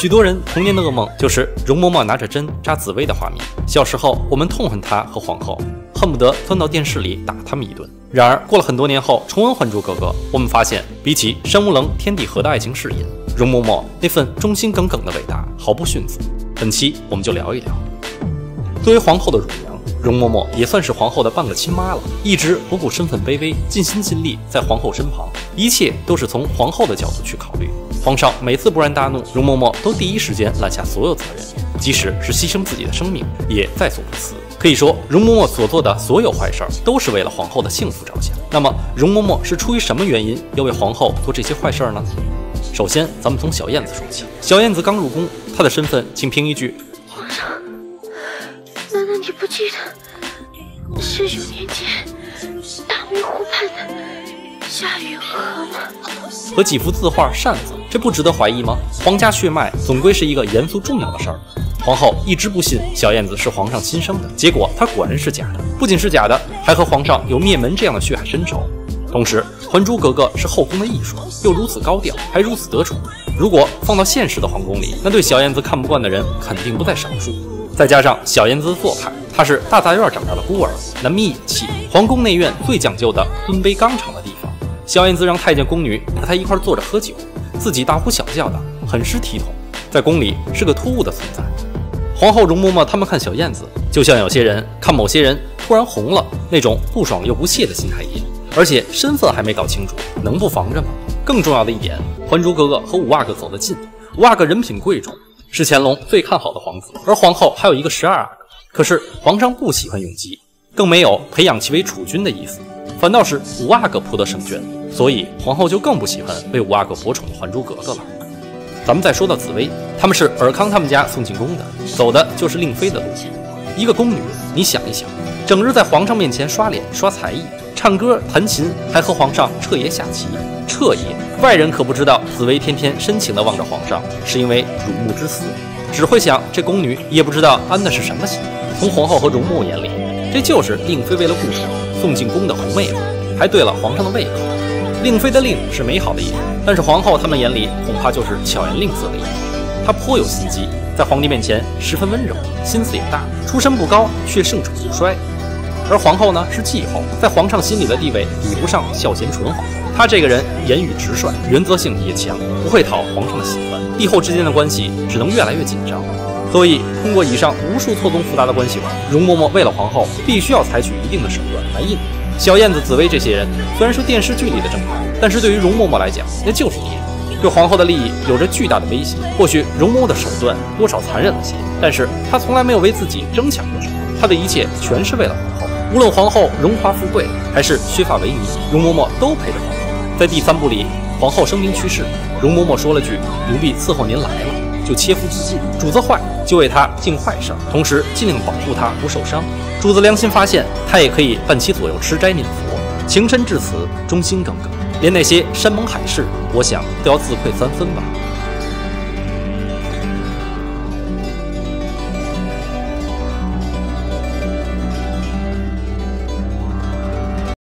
许多人童年的噩梦就是容嬷嬷拿着针扎紫薇的画面。小时候，我们痛恨她和皇后，恨不得钻到电视里打他们一顿。然而，过了很多年后，重温《还珠格格》，我们发现，比起山无棱、天地合的爱情誓言，容嬷嬷那份忠心耿耿的伟大毫不逊色。本期我们就聊一聊，作为皇后的乳娘。容嬷嬷也算是皇后的半个亲妈了，一直不顾身份卑微，尽心尽力在皇后身旁，一切都是从皇后的角度去考虑。皇上每次勃然大怒，容嬷嬷都第一时间揽下所有责任，即使是牺牲自己的生命，也在所不辞。可以说，容嬷嬷所做的所有坏事儿，都是为了皇后的幸福着想。那么，容嬷嬷是出于什么原因要为皇后做这些坏事儿呢？首先，咱们从小燕子说起。小燕子刚入宫，她的身份，请凭一句。皇上”，难道你不记得十九年前大明湖畔的夏雨荷吗？和几幅字画扇子，这不值得怀疑吗？皇家血脉总归是一个严肃重要的事儿。皇后一直不信小燕子是皇上亲生的，结果她果然是假的。不仅是假的，还和皇上有灭门这样的血海深仇。同时，《还珠格格》是后宫的艺术，又如此高调，还如此得宠。如果放到现实的皇宫里，那对小燕子看不惯的人肯定不在少数。再加上小燕子的做派，她是大杂院长大的孤儿，难免隐气。皇宫内院最讲究的尊卑纲常的地方，小燕子让太监宫女和她一块坐着喝酒，自己大呼小叫的，很是体统，在宫里是个突兀的存在。皇后容嬷嬷他们看小燕子，就像有些人看某些人突然红了那种不爽又不屑的心态一样，而且身份还没搞清楚，能不防着吗？更重要的一点，《还珠格格》和五阿哥走得近，五阿哥人品贵重。是乾隆最看好的皇子，而皇后还有一个十二阿哥。可是皇上不喜欢永吉，更没有培养其为储君的意思，反倒是五阿哥颇得胜券，所以皇后就更不喜欢为五阿哥博宠的还珠格格了。咱们再说到紫薇，他们是尔康他们家送进宫的，走的就是令妃的路。一个宫女，你想一想，整日在皇上面前刷脸刷才艺。唱歌弹琴，还和皇上彻夜下棋。彻夜，外人可不知道，紫薇天天深情地望着皇上，是因为乳木之思，只会想这宫女也不知道安的是什么心。从皇后和容嬷眼里，这就是令妃为了顾宠送进宫的红妹子，还对了皇上的胃口。令妃的令是美好的意思，但是皇后他们眼里恐怕就是巧言令色的意思。她颇有心机，在皇帝面前十分温柔，心思也大，出身不高却盛宠不衰。而皇后呢是继后，在皇上心里的地位比不上孝贤纯皇后。她这个人言语直率，原则性也强，不会讨皇上的喜欢。帝后之间的关系只能越来越紧张。所以通过以上无数错综复杂的关系网，容嬷嬷为了皇后，必须要采取一定的手段来应。小燕子、紫薇这些人虽然是电视剧里的正派，但是对于容嬷嬷来讲，那就是敌人，对皇后的利益有着巨大的威胁。或许容嬷嬷的手段多少残忍了些，但是她从来没有为自己争抢过什么，她的一切全是为了皇后。无论皇后荣华富贵，还是削发为尼，容嬷嬷都陪着皇后。在第三部里，皇后生病去世，容嬷嬷说了句“奴婢伺候您来了”，就切腹自尽。主子坏，就为他尽坏事儿，同时尽量保护他不受伤。主子良心发现，他也可以伴其左右吃斋念佛，情深至此，忠心耿耿，连那些山盟海誓，我想都要自愧三分吧。